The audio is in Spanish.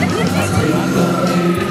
Gracias.